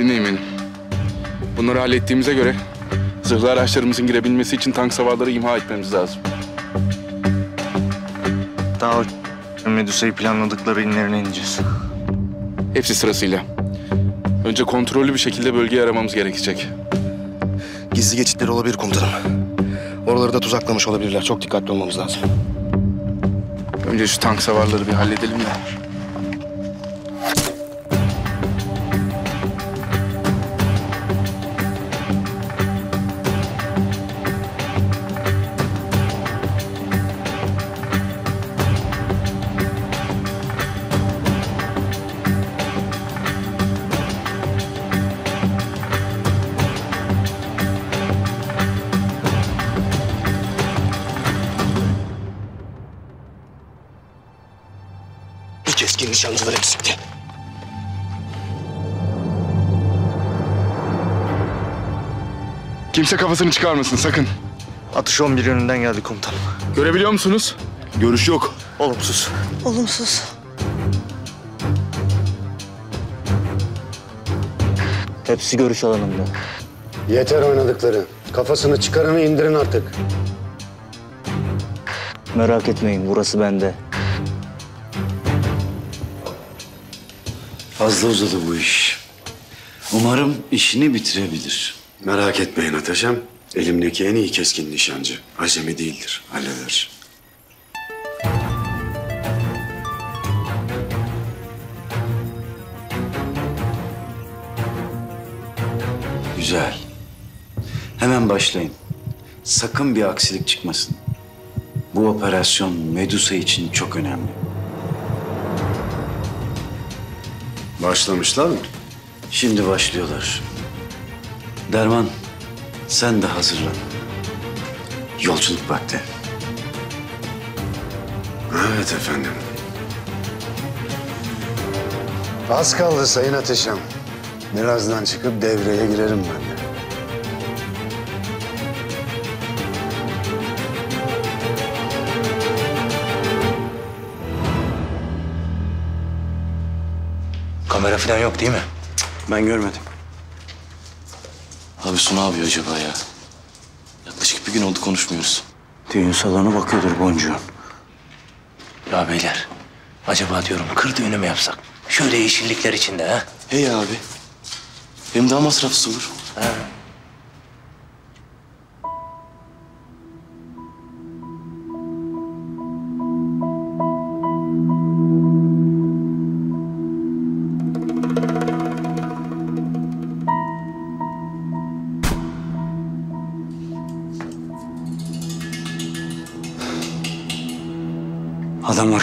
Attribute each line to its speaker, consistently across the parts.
Speaker 1: Dinleyin beni. Bunları hallettiğimize göre zırhlı araçlarımızın girebilmesi için tank savarları imha etmemiz lazım.
Speaker 2: Daha o Medusa'yı planladıkları inlerine ineceğiz.
Speaker 1: Hepsi sırasıyla. Önce kontrollü bir şekilde bölgeyi aramamız gerekecek.
Speaker 3: Gizli geçitleri olabilir komutanım. Oraları da tuzaklamış olabilirler. Çok dikkatli olmamız lazım.
Speaker 1: Önce şu tank savarları bir halledelim de. Kimse kafasını çıkarmasın sakın.
Speaker 2: Atış 11 yönünden geldi komutanım.
Speaker 1: Görebiliyor musunuz?
Speaker 3: Görüş yok.
Speaker 2: Olumsuz.
Speaker 4: Olumsuz.
Speaker 2: Hepsi görüş alanında.
Speaker 5: Yeter oynadıkları. Kafasını çıkarını indirin artık.
Speaker 2: Merak etmeyin burası bende.
Speaker 6: Fazla uzadı bu iş. Umarım işini bitirebilir.
Speaker 5: Merak etmeyin Ateşem. Elimdeki en iyi keskin nişancı. Acemi değildir. Halleder.
Speaker 6: Güzel. Hemen başlayın. Sakın bir aksilik çıkmasın. Bu operasyon Medusa için çok önemli.
Speaker 5: Başlamışlar mı?
Speaker 6: Şimdi başlıyorlar. Derman, sen de hazırlan. Yolculuk vakti.
Speaker 5: Evet efendim. Az kaldı Sayın Ateşem. Birazdan çıkıp devreye girerim ben de.
Speaker 3: Kamera falan yok değil mi?
Speaker 6: Ben görmedim. Su ne yapıyor acaba ya? Yaklaşık bir gün oldu konuşmuyoruz. Düğün salonu bakıyordur boncuğun.
Speaker 7: Ya beyler, acaba diyorum kır düğünü mü yapsak? Şöyle yeşillikler içinde ha?
Speaker 6: Hey abi. Hem daha masrafsız olur.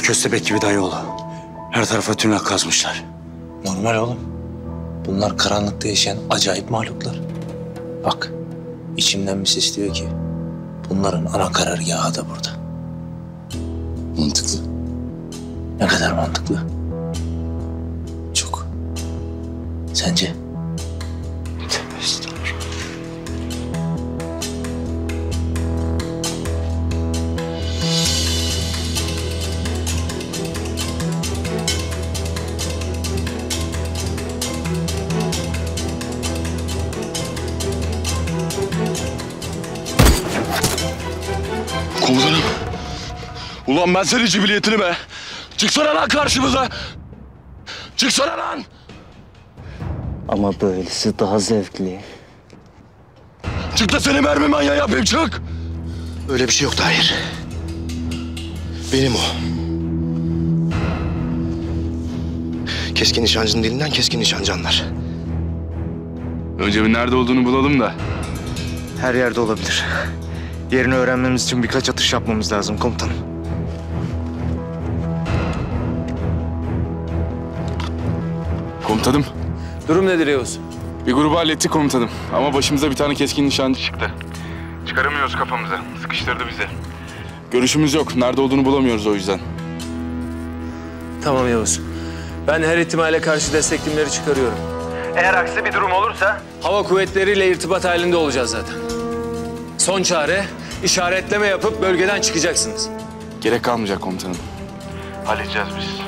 Speaker 8: Köstebek gibi dayıoğlu. Her tarafa tünel kazmışlar.
Speaker 7: Normal oğlum. Bunlar karanlıkta yaşayan acayip mahluklar. Bak, içimden bir ses diyor ki... ...bunların ana karargahı da burada.
Speaker 6: Mantıklı.
Speaker 7: Ne kadar mantıklı. Çok. Sence?
Speaker 3: Ben senin cibiliyetini be. Çıksana lan karşımıza. Çıksana lan.
Speaker 2: Ama böylesi daha zevkli.
Speaker 3: Çık da seni mermi manyağı yapayım çık. Öyle bir şey yok Tahir. Benim o. Keskin nişancının dilinden keskin nişancı anlar.
Speaker 1: Önce bir nerede olduğunu bulalım da.
Speaker 2: Her yerde olabilir. Yerini öğrenmemiz için birkaç atış yapmamız lazım komutanım.
Speaker 1: Komutanım.
Speaker 7: Durum nedir Yavuz?
Speaker 1: Bir grubu hallettik komutanım. Ama başımıza bir tane keskin nişancı çıktı. Çıkaramıyoruz kafamızı. Sıkıştırdı bizi. Görüşümüz yok. Nerede olduğunu bulamıyoruz o yüzden.
Speaker 7: Tamam Yavuz. Ben her ihtimale karşı desteklimleri çıkarıyorum. Eğer aksi bir durum olursa... Hava kuvvetleriyle irtibat halinde olacağız zaten. Son çare işaretleme yapıp bölgeden çıkacaksınız.
Speaker 1: Gerek kalmayacak komutanım. Halledeceğiz biz.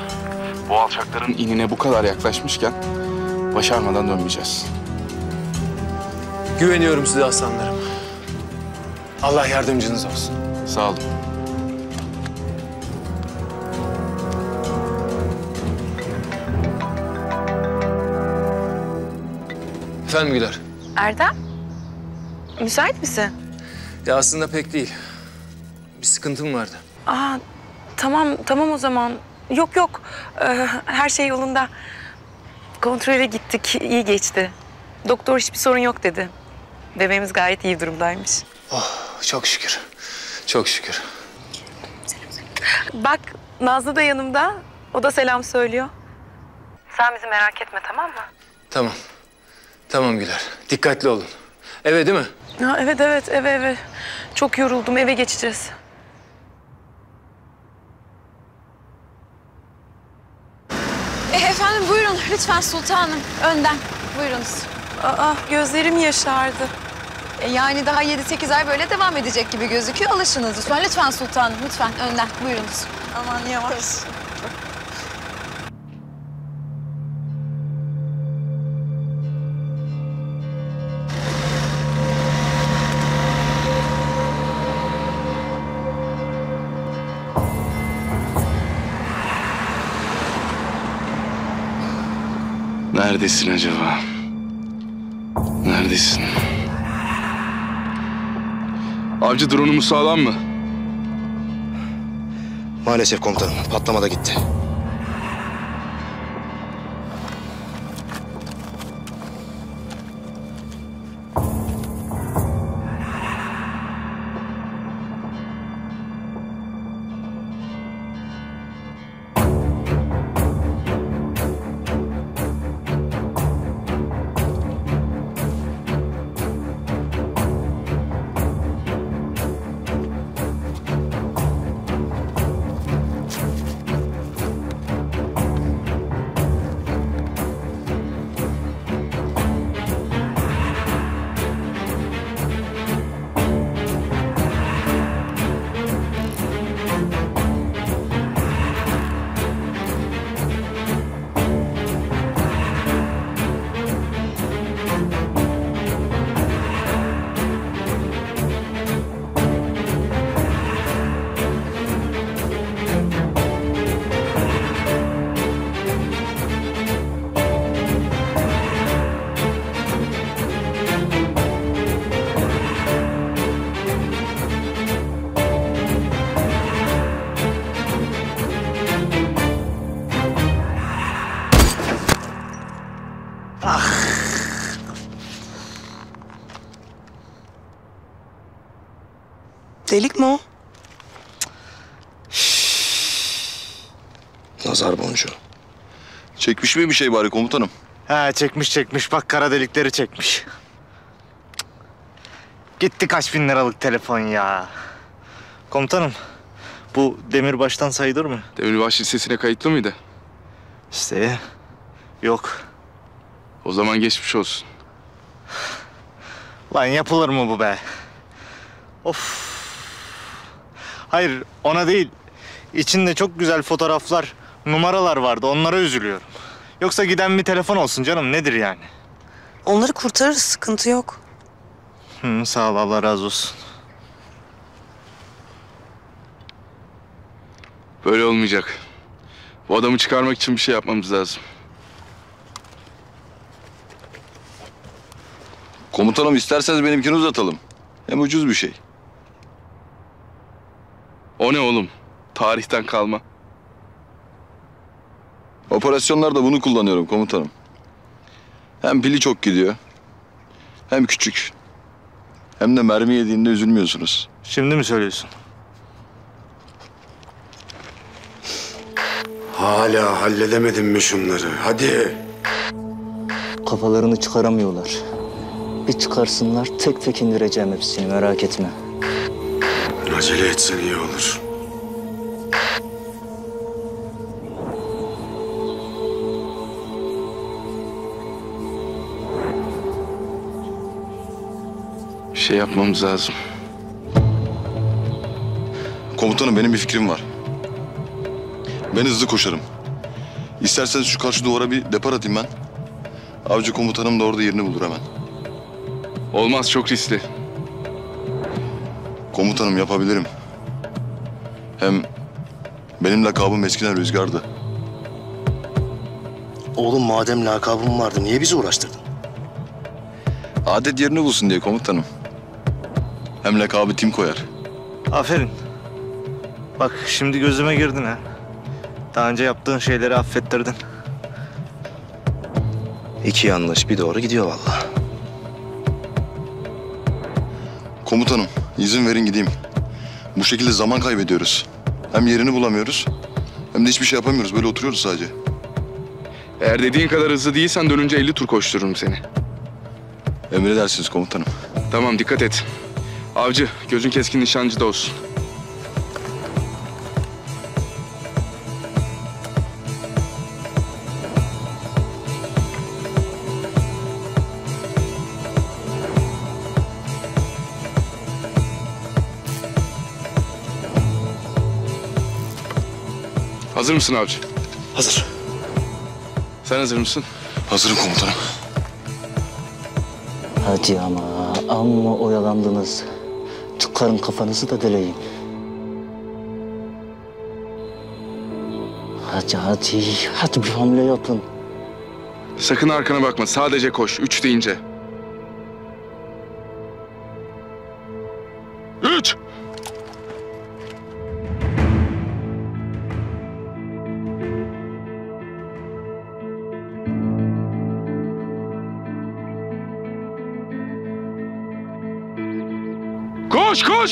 Speaker 1: Bu alçakların inine bu kadar yaklaşmışken başarmadan dönmeyeceğiz.
Speaker 9: Güveniyorum size aslanlarım. Allah yardımcınız olsun.
Speaker 1: Sağ olun.
Speaker 9: Efendim Güler?
Speaker 4: Erdem? Müsait misin?
Speaker 9: Ya aslında pek değil. Bir sıkıntım vardı.
Speaker 4: Aa, tamam, tamam o zaman. Yok yok, ee, her şey yolunda. Kontrole gittik, iyi geçti. Doktor hiçbir sorun yok dedi. Bebeğimiz gayet iyi durumdaymış.
Speaker 9: Çok şükür. Çok şükür.
Speaker 4: Bak, Nazlı da yanımda. O da selam söylüyor. Sen bizi merak etme, tamam mı?
Speaker 9: Tamam. Tamam Güler. Dikkatli olun. Eve değil mi?
Speaker 4: Ha, evet, evet, eve eve. Çok yoruldum, eve geçeceğiz.
Speaker 10: E, efendim buyurun lütfen sultanım. Önden buyurunuz.
Speaker 4: Aa, gözlerim yaşardı.
Speaker 10: E, yani daha 7-8 ay böyle devam edecek gibi gözüküyor. Alışınız lütfen. Lütfen sultanım lütfen önden buyurunuz.
Speaker 4: Aman yavaş.
Speaker 1: Neredesin acaba? Neredesin? Avcı drone'umuz sağlam mı?
Speaker 3: Maalesef komutanım patlamada gitti.
Speaker 11: Delik mi o?
Speaker 3: Nazar boncuğu.
Speaker 12: Çekmiş mi bir şey bari komutanım?
Speaker 2: Ha çekmiş çekmiş bak kara delikleri çekmiş. Gitti kaç bin liralık telefon ya. Komutanım bu demirbaştan sayılır mı?
Speaker 1: Demirbaş Lisesi'ne kayıtlı mıydı?
Speaker 2: İşte yok.
Speaker 1: O zaman geçmiş olsun.
Speaker 2: Lan yapılır mı bu be? Of. Hayır ona değil. İçinde çok güzel fotoğraflar, numaralar vardı. Onlara üzülüyorum. Yoksa giden bir telefon olsun canım nedir yani?
Speaker 11: Onları kurtarırız sıkıntı yok.
Speaker 2: Hı, sağ ol Allah razı olsun.
Speaker 1: Böyle olmayacak. Bu adamı çıkarmak için bir şey yapmamız lazım.
Speaker 12: Komutanım isterseniz benimkini uzatalım. Hem ucuz bir şey.
Speaker 1: O ne oğlum? Tarihten kalma.
Speaker 12: Operasyonlarda bunu kullanıyorum komutanım. Hem pili çok gidiyor. Hem küçük. Hem de mermi yediğinde üzülmüyorsunuz.
Speaker 2: Şimdi mi söylüyorsun?
Speaker 5: Hala halledemedin mi şunları? Hadi.
Speaker 13: Kafalarını çıkaramıyorlar. Bir çıkarsınlar tek tek indireceğim hepsini merak etme.
Speaker 5: Acele etsen iyi olur.
Speaker 1: Bir şey yapmamız lazım.
Speaker 12: Komutanım benim bir fikrim var. Ben hızlı koşarım. İsterseniz şu karşı duvara bir depar atayım ben. Avcı komutanım da orada yerini bulur hemen.
Speaker 1: Olmaz çok riskli.
Speaker 12: Komutanım yapabilirim. Hem benim lakabım eskiden Rüzgar'dı.
Speaker 3: Oğlum madem lakabım vardı niye bizi uğraştırdın?
Speaker 12: Adet yerini bulsun diye komutanım. Hem lakabı Tim koyar.
Speaker 2: Aferin. Bak şimdi gözüme girdin ha. Daha önce yaptığın şeyleri affettirdin.
Speaker 3: İki yanlış bir doğru gidiyor vallahi.
Speaker 12: Komutanım izin verin gideyim. Bu şekilde zaman kaybediyoruz. Hem yerini bulamıyoruz hem de hiçbir şey yapamıyoruz. Böyle oturuyoruz sadece.
Speaker 1: Eğer dediğin kadar hızlı değilsen dönünce 50 tur koştururum seni.
Speaker 12: Emredersiniz komutanım.
Speaker 1: Tamam dikkat et. Avcı gözün keskin nişancıda olsun. Hazır mısın avcı?
Speaker 3: Hazır.
Speaker 1: Sen hazır mısın?
Speaker 12: Hazırım komutanım.
Speaker 13: Hadi ama amma oyalandınız. Çıkarın kafanızı da deleyin. Hadi hadi, hadi bir hamle yapın.
Speaker 1: Sakın arkana bakma. Sadece koş. Üç deyince.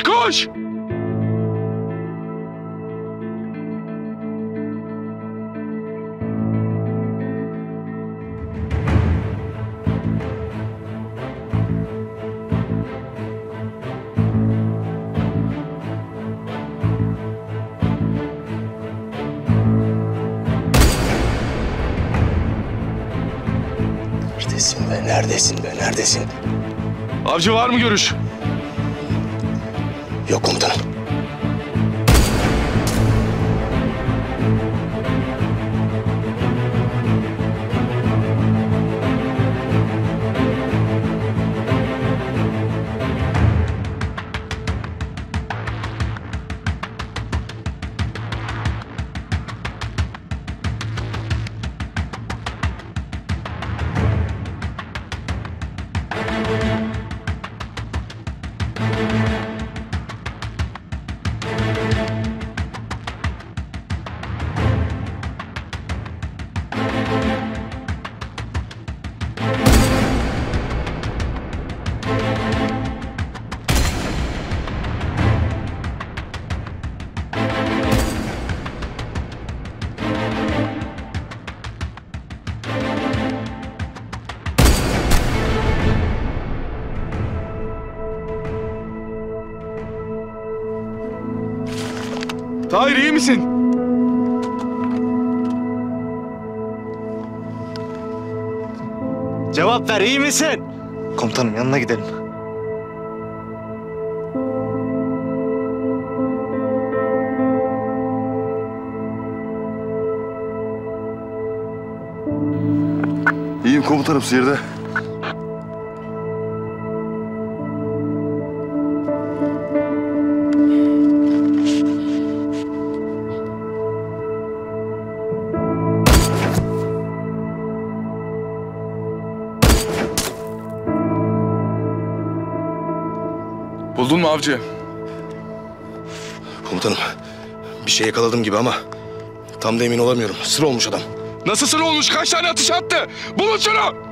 Speaker 1: Koş, koş!
Speaker 3: Neredesin be neredesin be neredesin?
Speaker 1: Avcı var mı görüş?
Speaker 3: Yok komutanım.
Speaker 2: Ver iyi misin? Komutanım yanına gidelim.
Speaker 12: İyiyim komutanım sihirde.
Speaker 1: Buldun mu avcı?
Speaker 3: Komutanım bir şey yakaladım gibi ama tam da emin olamıyorum. Sır olmuş adam.
Speaker 1: Nasılsın olmuş? Kaç tane atış attı? Bulun şunu!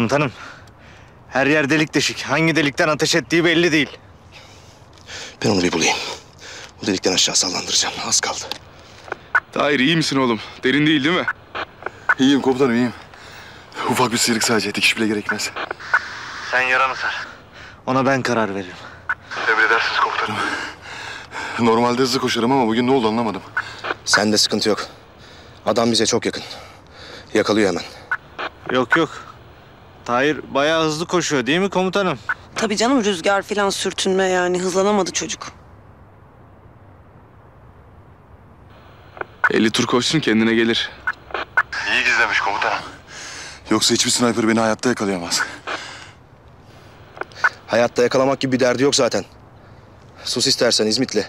Speaker 2: Komutanım. Her yer delik deşik. Hangi delikten ateş ettiği belli değil.
Speaker 3: Ben onu bir bulayım. Bu delikten aşağı sallandıracağım. Az kaldı.
Speaker 1: Tahir iyi misin oğlum? Derin değil değil mi?
Speaker 12: İyiyim komutanım iyiyim. Ufak bir sıyrık sadece dikiş bile gerekmez.
Speaker 2: Sen yaranı sar. Ona ben karar veririm.
Speaker 12: Emredersiniz komutanım. Normalde hızlı koşarım ama bugün ne oldu anlamadım.
Speaker 3: Sende sıkıntı yok. Adam bize çok yakın. Yakalıyor hemen.
Speaker 2: Yok yok. Tahir bayağı hızlı koşuyor değil mi komutanım?
Speaker 4: Tabii canım rüzgar falan sürtünme yani hızlanamadı çocuk.
Speaker 1: 50 tur koşsun kendine gelir.
Speaker 12: İyi gizlemiş komutanım. Yoksa hiçbir sniper beni hayatta yakalayamaz.
Speaker 3: Hayatta yakalamak gibi bir derdi yok zaten. Sus istersen İzmitli.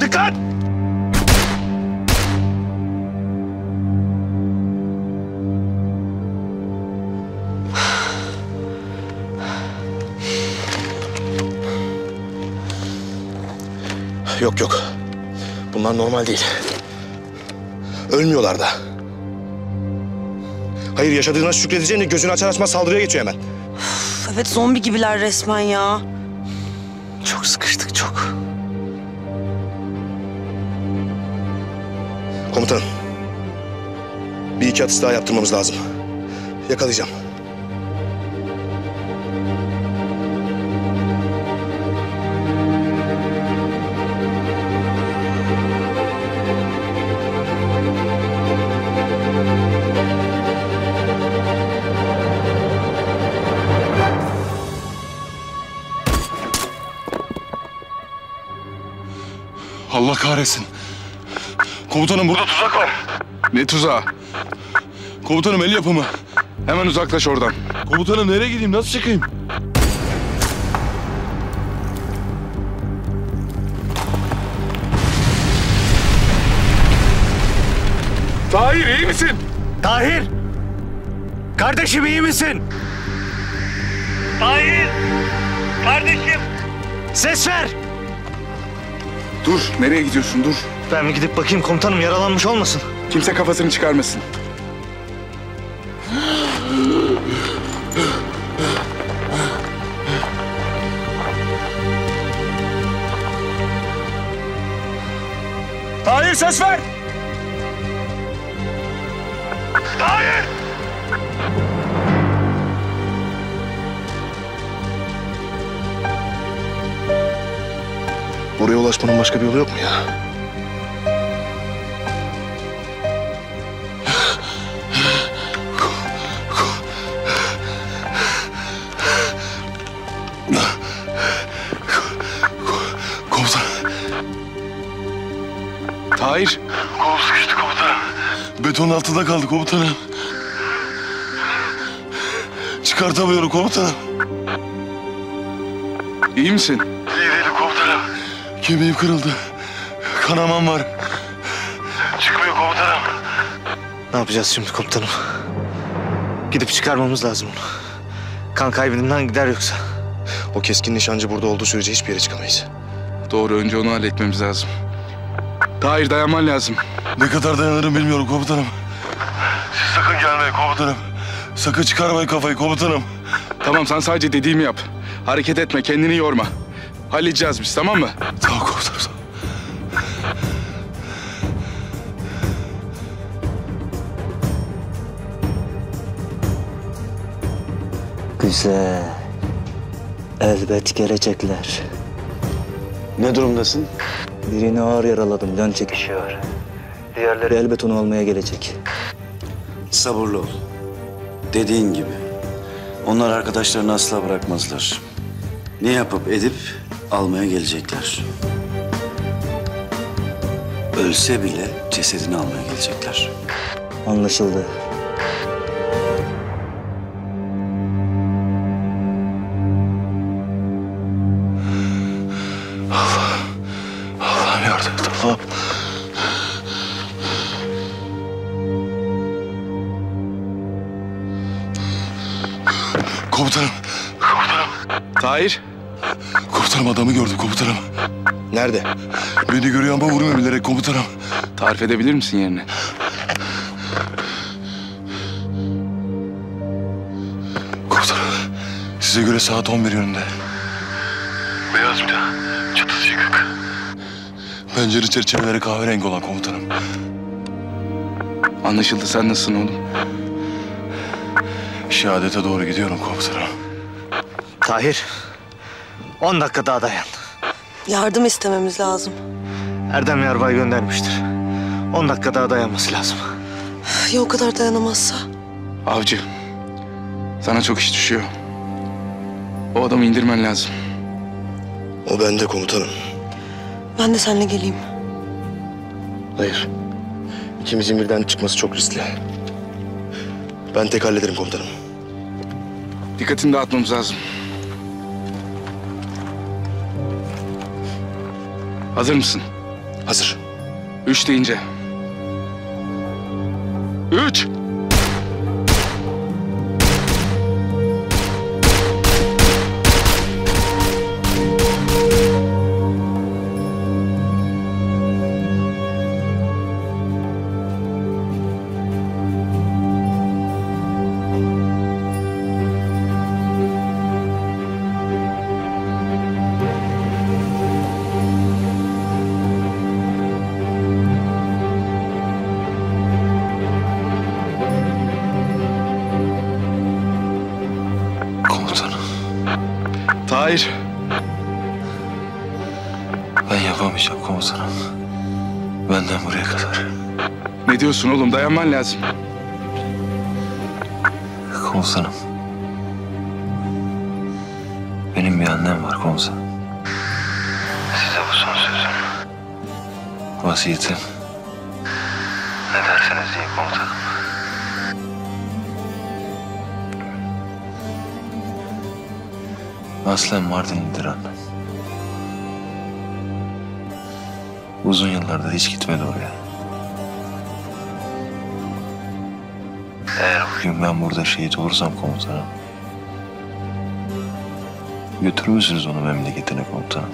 Speaker 2: Dikkat!
Speaker 3: Normal değil. Ölmüyorlar da. Hayır yaşadığına şükredeceğine gözünü açar açmaz saldırıya geçiyor hemen.
Speaker 4: Üf, evet zombi gibiler resmen ya.
Speaker 2: Çok sıkıştık çok.
Speaker 3: Komutanım. Bir iki atış daha yaptırmamız lazım. Yakalayacağım.
Speaker 12: Kahretsin. Komutanım burada tuzak var.
Speaker 1: Ne tuzağı?
Speaker 12: Komutanım el yapımı.
Speaker 1: Hemen uzaklaş oradan.
Speaker 12: Komutanım nereye gideyim nasıl çıkayım?
Speaker 1: Tahir iyi misin?
Speaker 2: Tahir! Kardeşim iyi misin? Tahir! Kardeşim! Ses ver!
Speaker 1: Dur. Nereye gidiyorsun? Dur.
Speaker 2: Ben bir gidip bakayım komutanım yaralanmış olmasın.
Speaker 1: Kimse kafasını çıkarmasın.
Speaker 3: Başka bir yolu yok mu ya?
Speaker 12: Komutanım.
Speaker 1: Tahir.
Speaker 12: Kolum sıkıştı komutanım. Betonun altında kaldı komutanım. Çıkartamıyorum komutanım.
Speaker 1: iyi misin?
Speaker 12: Kemiğim kırıldı. Kanamam var. Çıkmıyor komutanım.
Speaker 2: Ne yapacağız şimdi komutanım? Gidip çıkarmamız lazım onu. Kan kaybından gider yoksa.
Speaker 3: O keskin nişancı burada olduğu sürece hiçbir yere çıkamayız.
Speaker 1: Doğru önce onu halletmemiz lazım. Tahir dayanman lazım.
Speaker 12: Ne kadar dayanırım bilmiyorum komutanım. Siz sakın gelmeyin komutanım. Sakın çıkarmayın kafayı komutanım.
Speaker 1: Tamam sen sadece dediğimi yap. Hareket etme kendini yorma. Halledeceğiz biz tamam mı?
Speaker 12: Tamam.
Speaker 13: Güzel. Elbet gelecekler.
Speaker 6: Ne durumdasın?
Speaker 13: Birini ağır yaraladım, can çekişiyor. Diğerleri elbet onu almaya gelecek.
Speaker 6: Sabırlı ol. Dediğin gibi. Onlar arkadaşlarını asla bırakmazlar. Ne yapıp edip almaya gelecekler. Ölse bile cesedini almaya gelecekler.
Speaker 13: Anlaşıldı.
Speaker 12: Komutanım.
Speaker 1: Tarif edebilir misin yerini?
Speaker 12: Komutanım. Siz
Speaker 14: Size göre saat 11 yönünde. Beyaz bir de. Çatısı yıkık. Pencere çerçeveleri kahverengi olan komutanım.
Speaker 1: Anlaşıldı. Sen nasılsın oğlum?
Speaker 14: Şehadete doğru gidiyorum komutanım.
Speaker 2: Tahir, 10 dakika daha dayan.
Speaker 4: Yardım istememiz lazım.
Speaker 2: Erdem Yarbay göndermiştir. 10 dakika daha dayanması lazım.
Speaker 4: Ya o kadar dayanamazsa?
Speaker 1: Avcı. Sana çok iş düşüyor. O adamı indirmen lazım.
Speaker 3: O bende komutanım.
Speaker 4: Ben de seninle geleyim.
Speaker 3: Hayır. İkimizin birden çıkması çok riskli. Ben tek hallederim komutanım.
Speaker 1: Dikkatini dağıtmamız lazım. Hazır mısın?
Speaker 3: Hazır.
Speaker 1: Üç deyince. Üç. Diyorsun oğlum? Dayanman lazım.
Speaker 14: Komutanım. Benim bir annem var komutanım. Size bu son sözüm. Vasiyetim. Ne derseniz deyin komutanım. Aslen Mardinlidir annem. Uzun yıllardır hiç gitmedi oraya. Eğer bugün ben burada şehit olursam komutanım. Götürür müsünüz onu memleketine komutanım?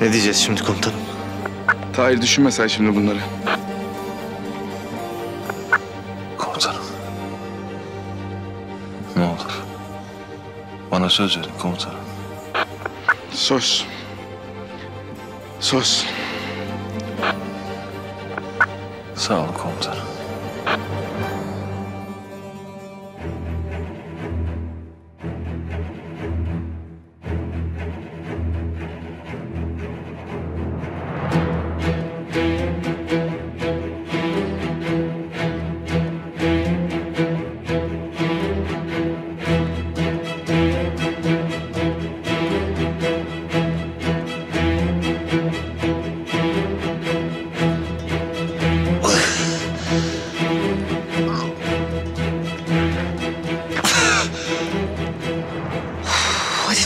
Speaker 2: Ne diyeceğiz şimdi komutanım?
Speaker 1: Tahir düşünme sen şimdi bunları.
Speaker 14: Komutanım. Ne olur. Bana söz verin komutanım.
Speaker 1: Söz. Söz.
Speaker 14: Sağ olun komutanım.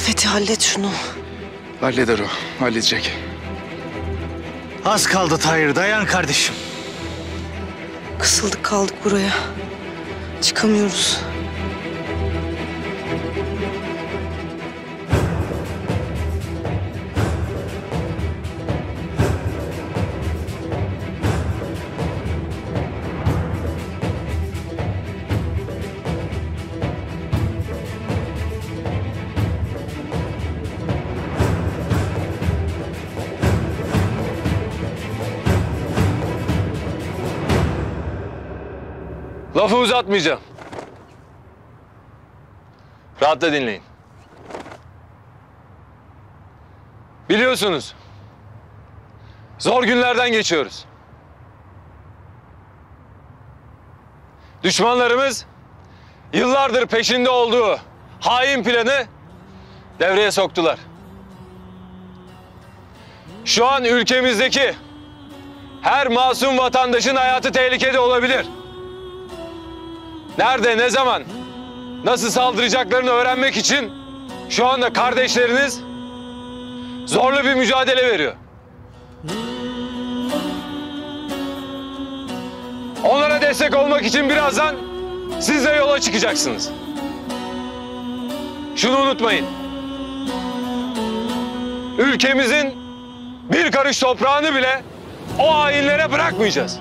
Speaker 4: Fethi hallet şunu.
Speaker 1: Halleder o. Halledecek.
Speaker 2: Az kaldı Tahir, dayan kardeşim.
Speaker 4: Kısıldık kaldık buraya. Çıkamıyoruz.
Speaker 9: Lafı uzatmayacağım. Rahatla dinleyin. Biliyorsunuz. Zor günlerden geçiyoruz. Düşmanlarımız yıllardır peşinde olduğu hain planı devreye soktular. Şu an ülkemizdeki her masum vatandaşın hayatı tehlikede olabilir. Nerede, ne zaman, nasıl saldıracaklarını öğrenmek için şu anda kardeşleriniz zorlu bir mücadele veriyor. Onlara destek olmak için birazdan siz de yola çıkacaksınız. Şunu unutmayın. Ülkemizin Bir karış toprağını bile o hainlere bırakmayacağız.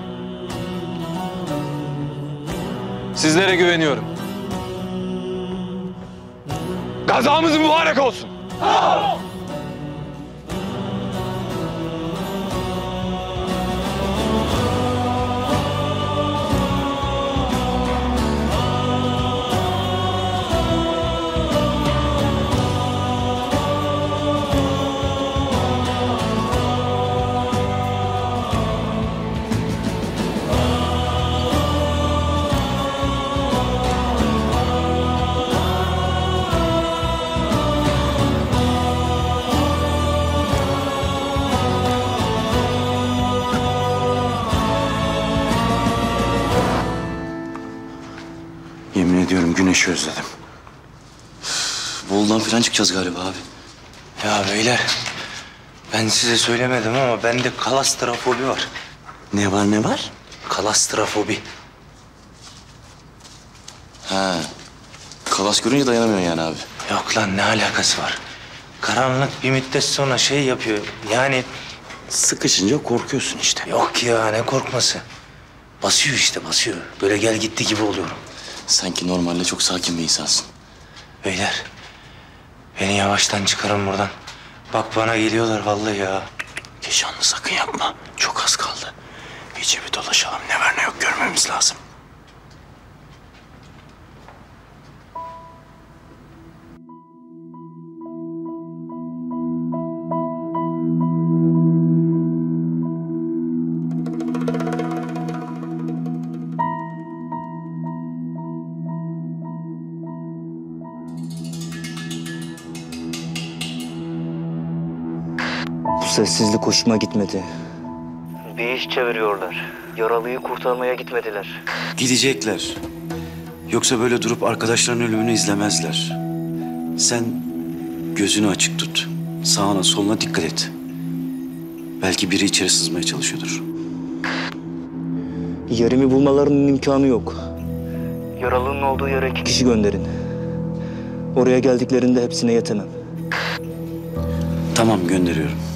Speaker 9: Sizlere güveniyorum. Gazamız mübarek olsun.
Speaker 8: Ediyorum güneşi özledim. Bolu'dan falan çıkacağız galiba abi.
Speaker 7: Ya beyler, ben size söylemedim ama bende kalastrafobi var.
Speaker 8: Ne var ne var?
Speaker 7: Kalastrafobi.
Speaker 8: Ha. Kalas görünce dayanamıyorsun yani abi.
Speaker 7: Yok lan ne alakası var? Karanlık bir müddet sonra şey yapıyor. Yani
Speaker 8: Sıkışınca korkuyorsun işte.
Speaker 7: yok ya ne korkması. Basıyor işte basıyor. Böyle gel gitti gibi oluyorum.
Speaker 8: Sanki normalde çok sakin bir insansın.
Speaker 7: Beyler, beni yavaştan çıkarın buradan. Bak bana geliyorlar vallahi ya.
Speaker 8: Keşanlı sakın yapma. Çok az kaldı. İyice bir dolaşalım. Ne var ne yok görmemiz lazım.
Speaker 13: Sessizlik hoşuma gitmedi.
Speaker 15: Bir iş çeviriyorlar. Yaralıyı kurtarmaya gitmediler.
Speaker 8: Gidecekler. Yoksa böyle durup arkadaşlarının ölümünü izlemezler. Sen gözünü açık tut. Sağına soluna dikkat et. Belki biri içeri sızmaya çalışıyordur.
Speaker 13: Yerimi bulmalarının imkanı yok.
Speaker 15: Yaralının olduğu yere iki
Speaker 13: Kişi gönderin. Oraya geldiklerinde hepsine yetemem.
Speaker 8: Tamam gönderiyorum.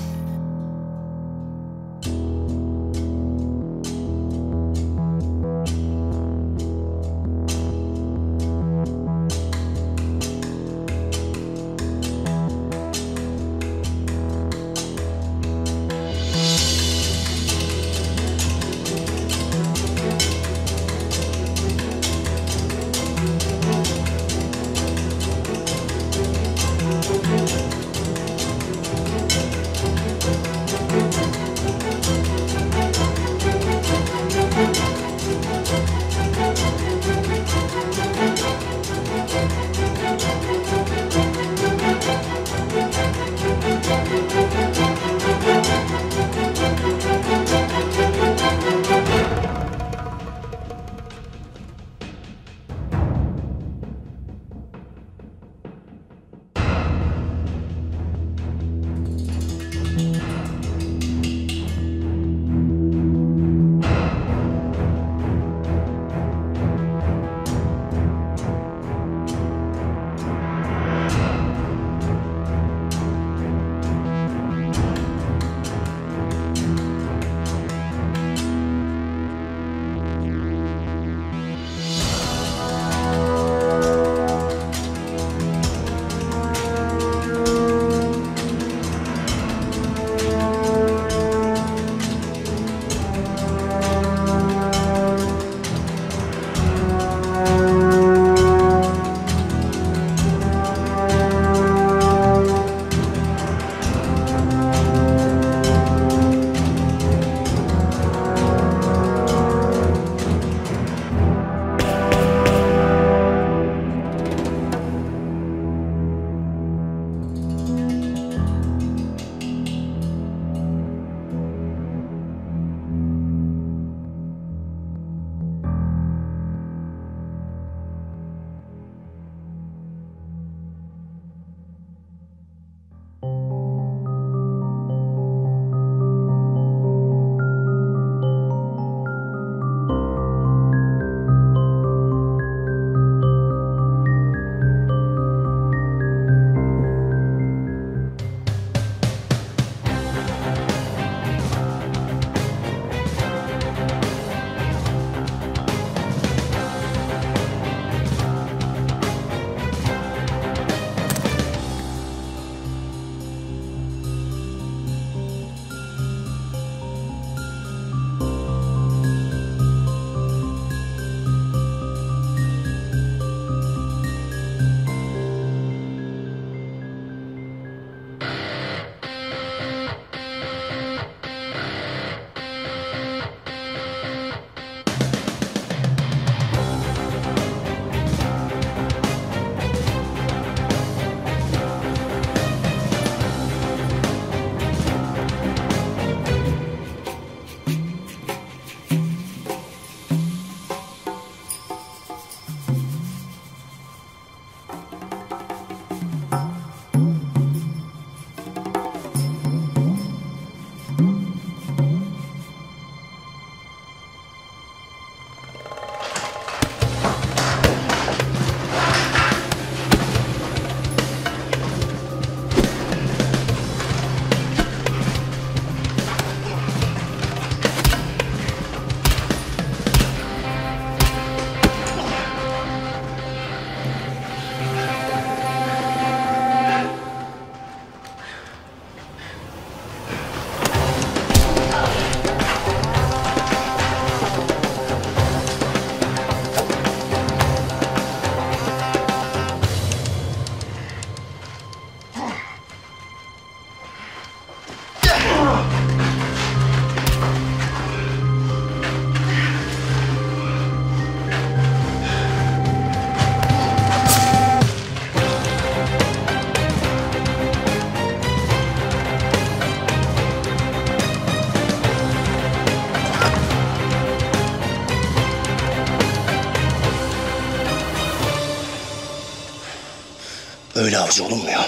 Speaker 3: Öyle avcı olunmuyor.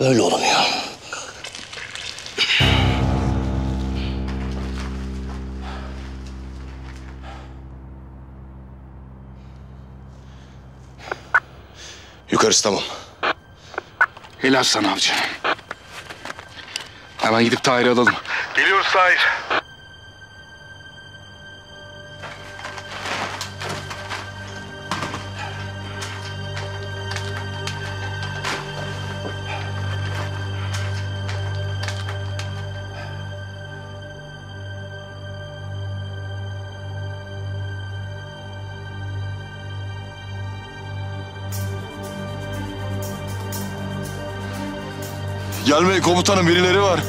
Speaker 3: Böyle olunuyor. Yukarısı tamam.
Speaker 1: Helal sana avcı. Hemen gidip Tahir'i alalım.
Speaker 3: Geliyoruz Tahir.
Speaker 12: Komutanım birileri var.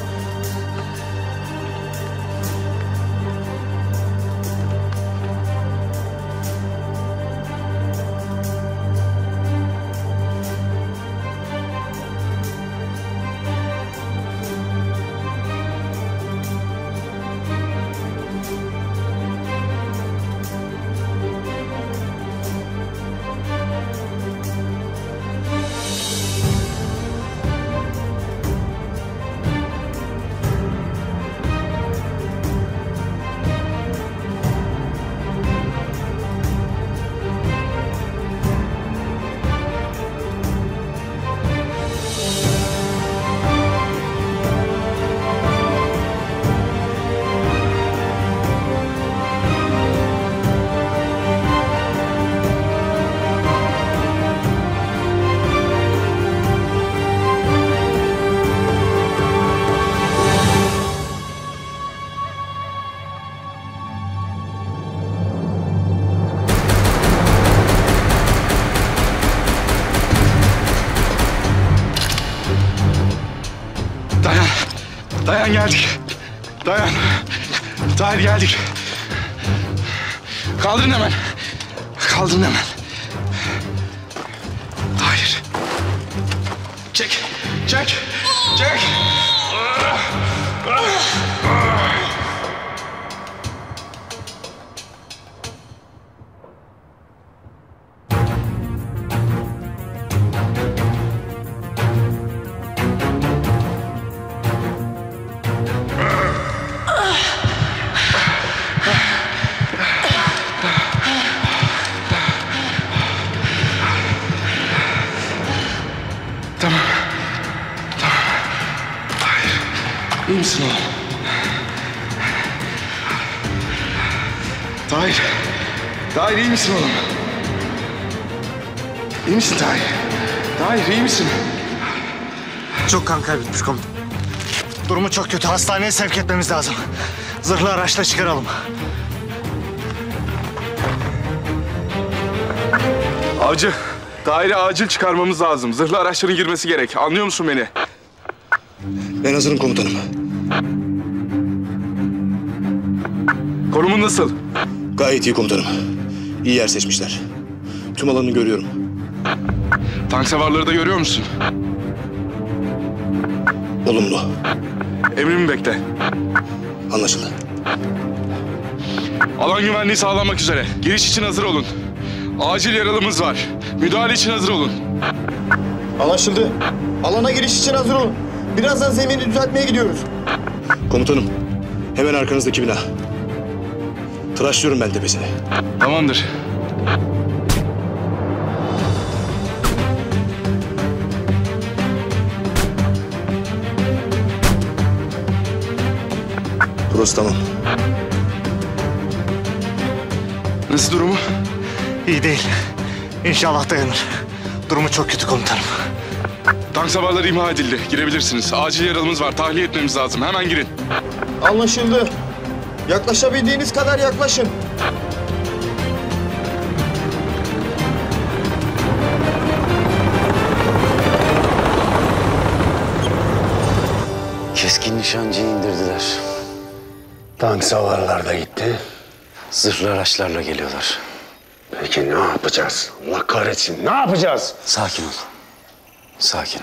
Speaker 1: Dayan geldik. Dayan. Tahir geldik. Kaldırın hemen. Kaldırın hemen. Tahir. Çek. Çek. Çek. Tamam. Misin oğlum? İyi misin Tahir? Tahir iyi misin?
Speaker 2: Çok kan kaybetmiş komutanım. Durumu çok kötü. Hastaneye sevk etmemiz lazım. Zırhlı araçla çıkaralım.
Speaker 1: Avcı. Tahir'i acil çıkarmamız lazım. Zırhlı araçların girmesi gerek. Anlıyor musun beni?
Speaker 3: Ben hazırım komutanım.
Speaker 1: Konumun nasıl?
Speaker 3: Gayet iyi komutanım. İyi yer seçmişler. Tüm alanını görüyorum.
Speaker 1: Tank savarları da görüyor musun?
Speaker 3: Olumlu.
Speaker 1: Emrimi bekle.
Speaker 3: Anlaşıldı.
Speaker 1: Alan güvenliği sağlanmak üzere. Giriş için hazır olun. Acil yaralımız var. Müdahale için hazır olun.
Speaker 2: Anlaşıldı. Alana giriş için hazır olun. Birazdan zemini düzeltmeye gidiyoruz.
Speaker 3: Komutanım. Hemen arkanızdaki bina. Tıraşlıyorum ben tepesini.
Speaker 1: Tamamdır.
Speaker 3: Burası tamam.
Speaker 1: Nasıl durumu?
Speaker 2: İyi değil. İnşallah dayanır. Durumu çok kötü komutanım.
Speaker 1: Tank savarları imha edildi. Girebilirsiniz. Acil yaralımız var. Tahliye etmemiz lazım. Hemen girin.
Speaker 2: Anlaşıldı. Yaklaşabildiğiniz kadar yaklaşın.
Speaker 6: Keskin nişancıyı indirdiler.
Speaker 5: Tank savarlar da gitti.
Speaker 6: Zırhlı araçlarla geliyorlar.
Speaker 5: Peki ne yapacağız? Allah kahretsin. Ne yapacağız?
Speaker 6: Sakin ol. Sakin.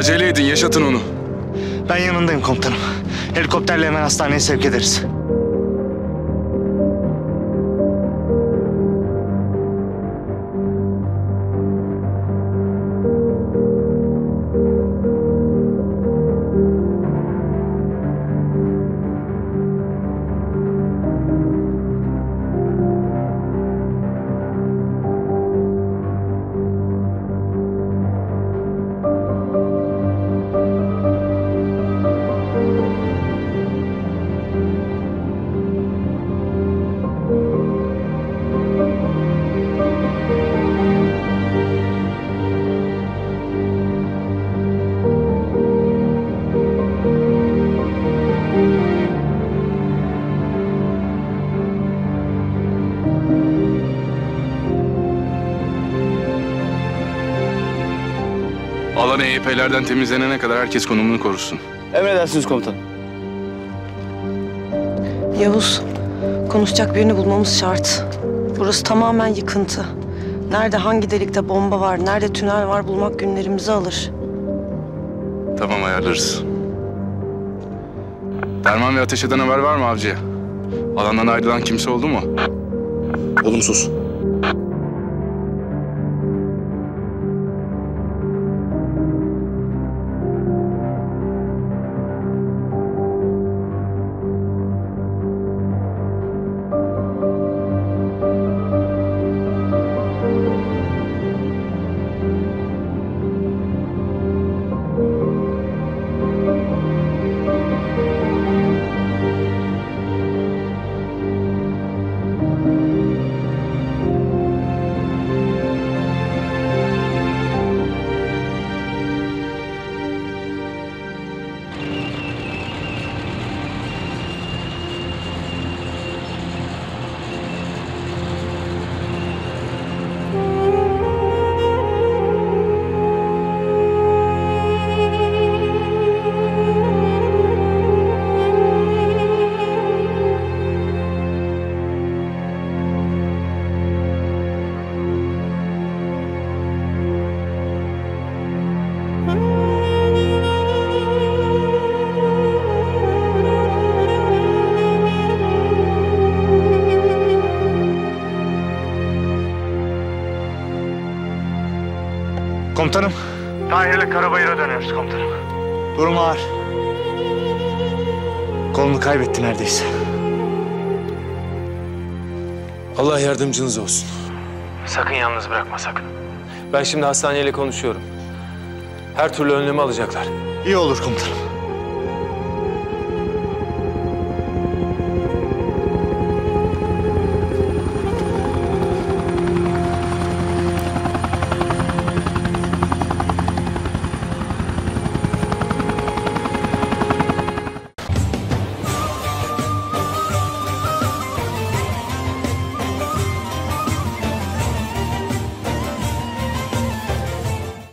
Speaker 1: Acele edin yaşatın onu.
Speaker 2: Ben yanındayım komutanım. Helikopterle hemen hastaneye sevk ederiz.
Speaker 1: Alan EYP'lerden temizlenene kadar herkes konumunu korusun.
Speaker 13: Emredersiniz komutanım.
Speaker 4: Yavuz, konuşacak birini bulmamız şart. Burası tamamen yıkıntı. Nerede hangi delikte bomba var, nerede tünel var bulmak günlerimizi alır.
Speaker 1: Tamam ayarlarız. Derman ve ateş eden haber var mı avcıya? Alandan ayrılan kimse oldu mu?
Speaker 3: Olumsuz.
Speaker 2: Tahir'le Karabayır'a dönüyoruz komutanım. Durum ağır. Kolunu kaybetti neredeyse.
Speaker 9: Allah yardımcınız olsun.
Speaker 7: Sakın yalnız bırakma sakın.
Speaker 9: Ben şimdi hastaneyle konuşuyorum. Her türlü önlemi alacaklar.
Speaker 2: İyi olur komutanım.